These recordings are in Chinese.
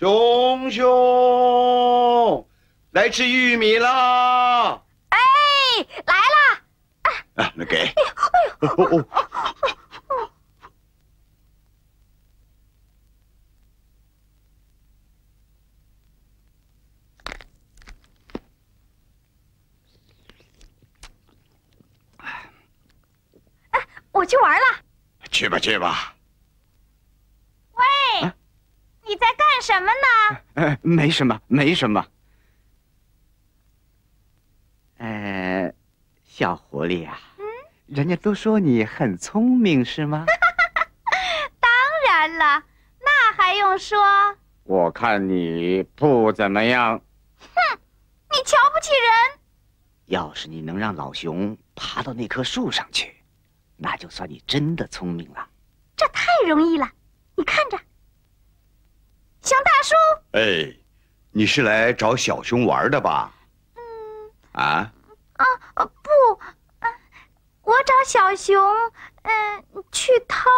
熊熊，来吃玉米啦！哎，来啦。啊，那给。哎呦，哎呦。我去玩了。去吧，去吧。喂，你在干什么呢？呃，没什么，没什么。呃，小狐狸呀，嗯，人家都说你很聪明，是吗？当然了，那还用说？我看你不怎么样。哼，你瞧不起人。要是你能让老熊爬到那棵树上去。那就算你真的聪明了，这太容易了。你看着，熊大叔。哎，你是来找小熊玩的吧？嗯。啊？啊不，我找小熊，嗯，去掏，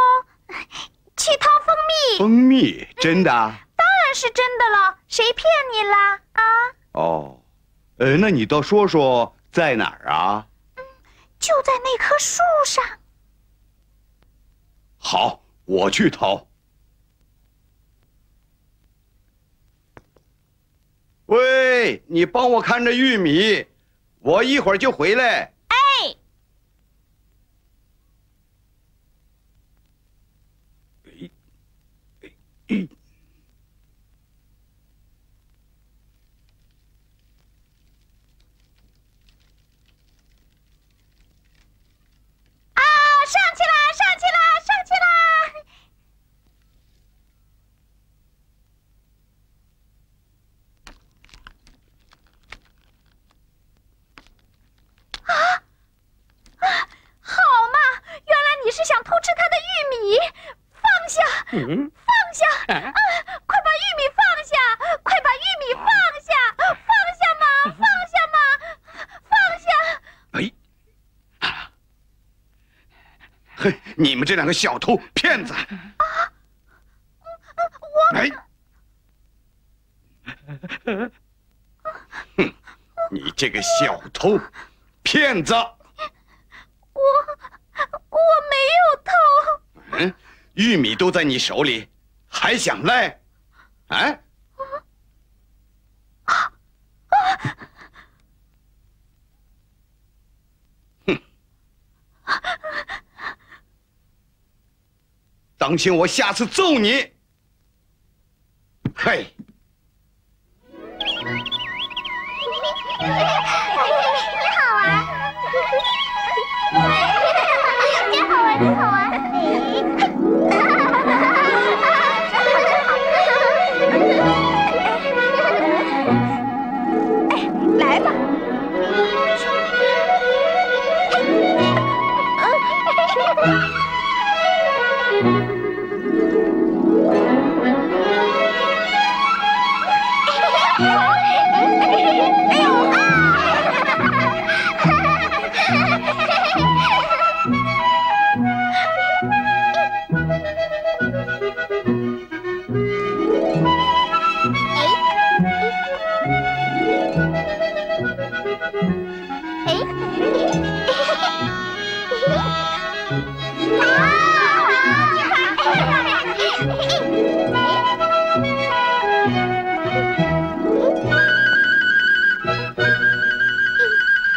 去掏蜂蜜。蜂蜜？真的？当然是真的了，谁骗你了？啊？哦，呃，那你倒说说在哪儿啊？嗯，就在那棵树上。好，我去掏。喂，你帮我看着玉米，我一会儿就回来。哎。放下！啊！快把玉米放下！快把玉米放下！放下嘛！放下嘛！放下！哎！嘿，你们这两个小偷、骗子！啊！我……哎！哼！你这个小偷、骗子！我我没有偷。嗯。玉米都在你手里，还想赖？啊！当心我下次揍你！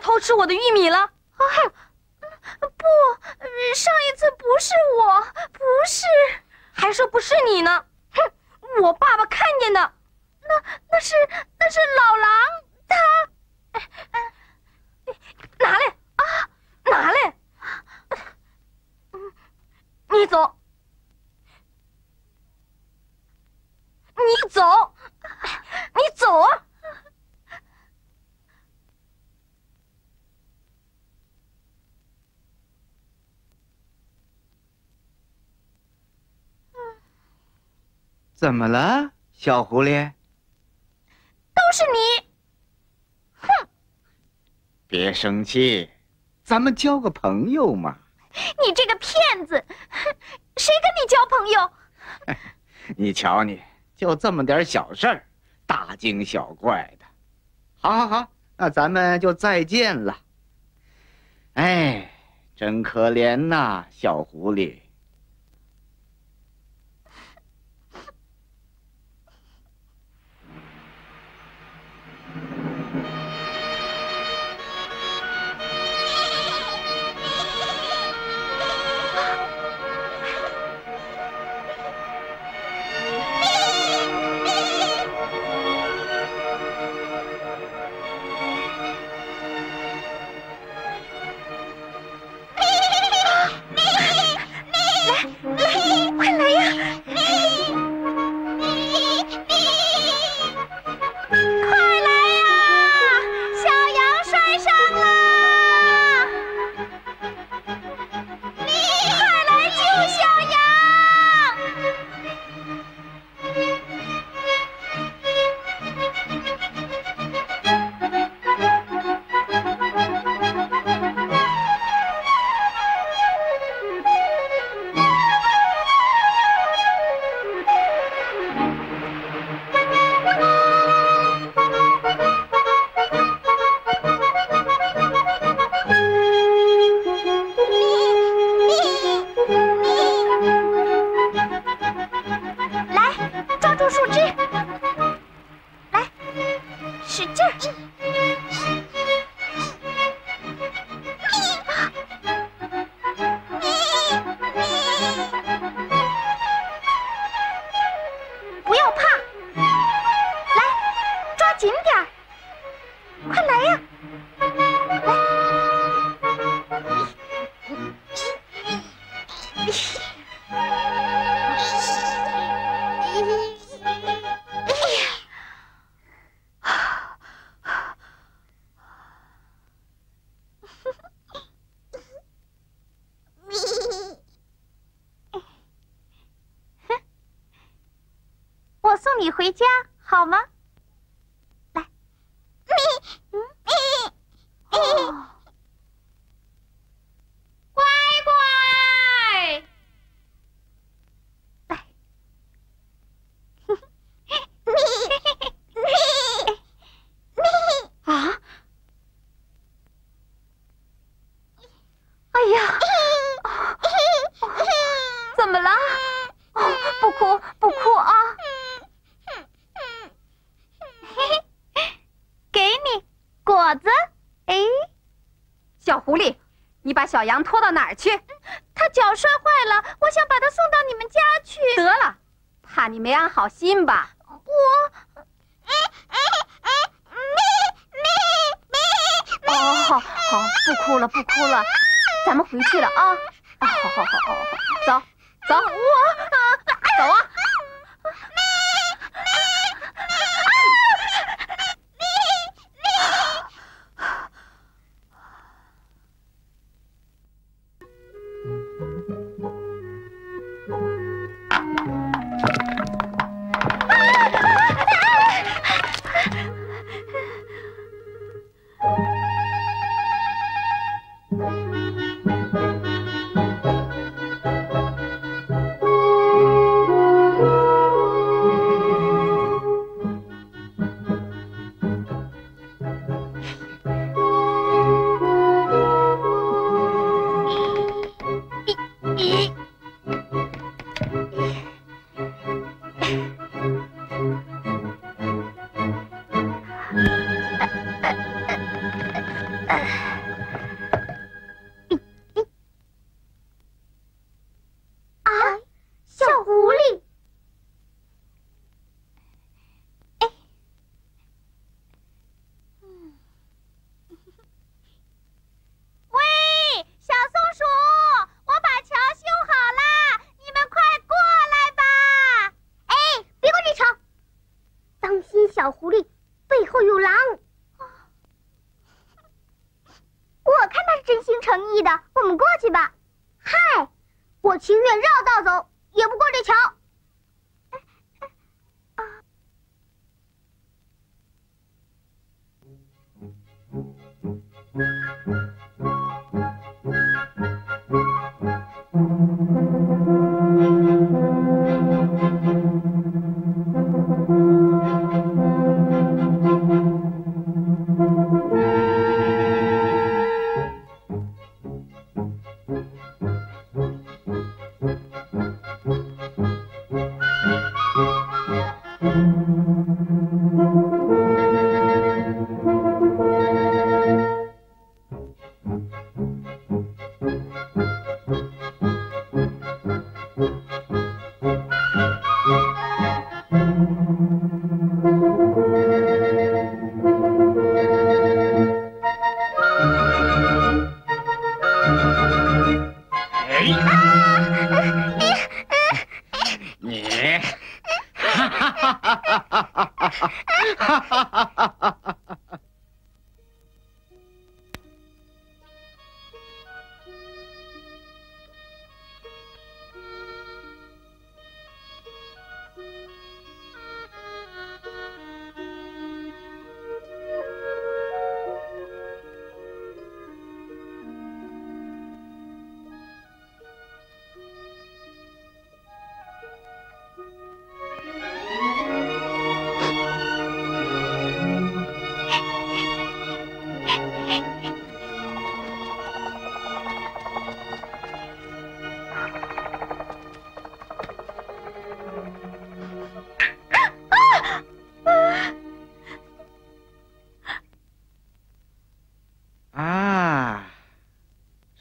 偷吃我的玉米了？啊，不，上一次不是我，不是，还说不是你呢？哼，我爸爸看见的，那那是那是老狼，他，拿来啊，拿来，你走。你走，你走啊！怎么了，小狐狸？都是你！哼！别生气，咱们交个朋友嘛。你这个骗子，谁跟你交朋友？你瞧你，就这么点小事儿，大惊小怪的。好，好，好，那咱们就再见了。哎，真可怜呐，小狐狸。你回家好吗？小狐狸，你把小羊拖到哪儿去？他脚摔坏了，我想把他送到你们家去。得了，怕你没安好心吧？我，哦，好，好，不哭了，不哭了，咱们回去了啊！好好好好好，走，走，我，诚意的，我们过去吧。嗨，我情愿绕道走，也不过这桥。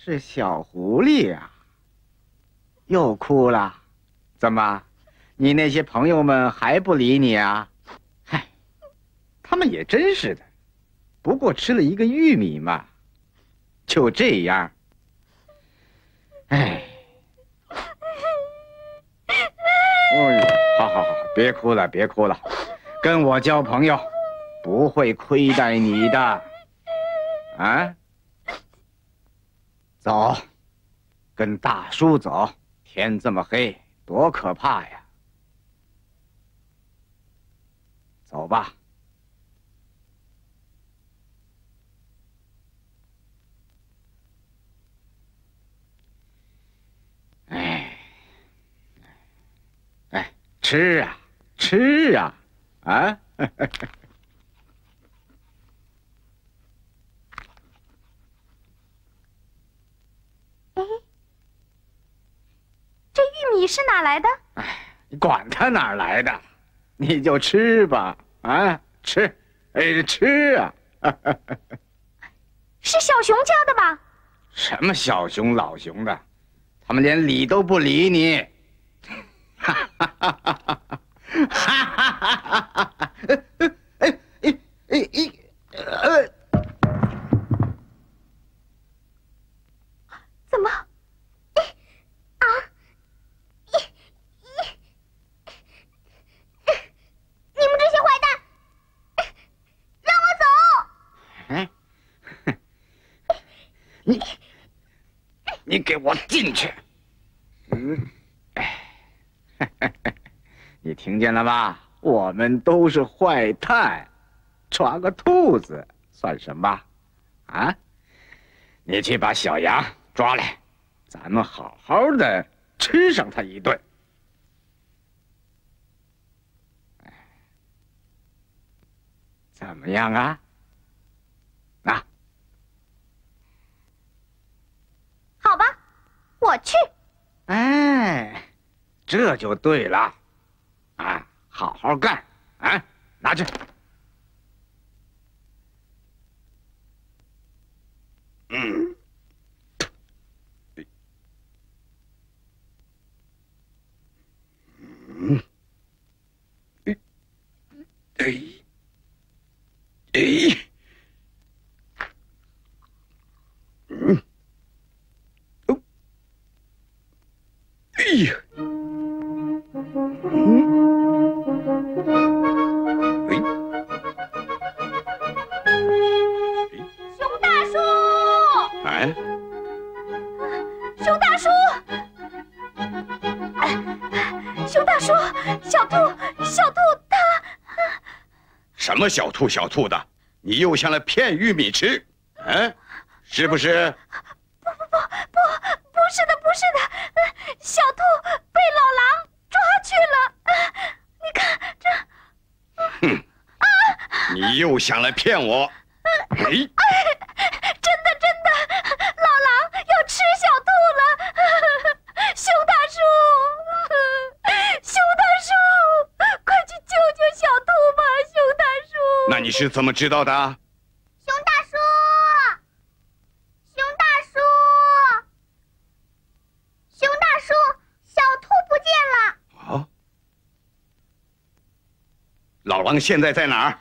是小狐狸呀，又哭了，怎么？你那些朋友们还不理你啊？嗨，他们也真是的，不过吃了一个玉米嘛，就这样。哎，哎，好好好，别哭了，别哭了，跟我交朋友，不会亏待你的，啊。走，跟大叔走。天这么黑，多可怕呀！走吧。哎，哎，吃啊，吃啊，啊！你是哪来的？哎，你管他哪来的，你就吃吧，啊，吃，哎，吃啊！是小熊家的吧？什么小熊老熊的，他们连理都不理你。哈哈哈哈哈！哈哈哈哈哈！哎哎哎哎呃，怎么？你，你给我进去！嗯，哎，你听见了吧？我们都是坏蛋，抓个兔子算什么？啊！你去把小羊抓来，咱们好好的吃上它一顿。怎么样啊？我去，哎，这就对了，啊，好好干，啊，拿去。嗯，嗯，哎，哎，哎。熊大叔，哎，熊大叔，熊大叔，小兔，小兔它……什么小兔小兔的？你又想来骗玉米吃？嗯，是不是？不不不不，不是的，不是的，小兔被老狼抓去了。你看这……哼！你又想来骗我？哎！真的真的，老狼要吃小兔了！熊大叔，熊大叔，快去救救小兔吧！熊大叔，那你是怎么知道的？熊大叔，熊大叔，熊大叔，小兔不见了！啊！老狼现在在哪儿？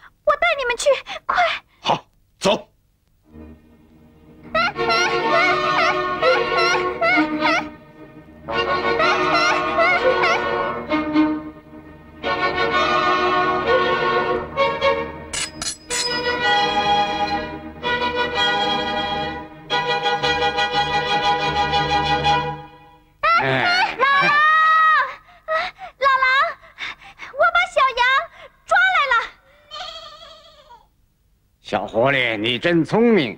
小狐狸，你真聪明。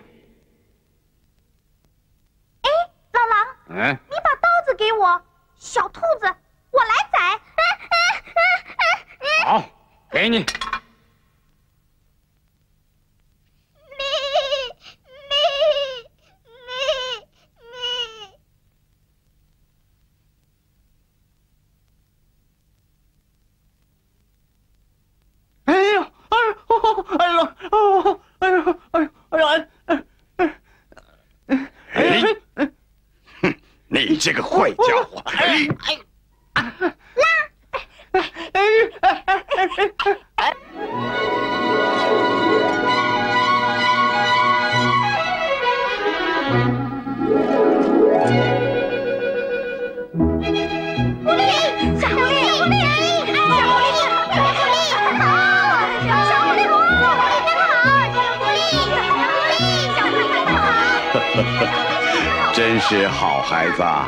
真是好孩子啊！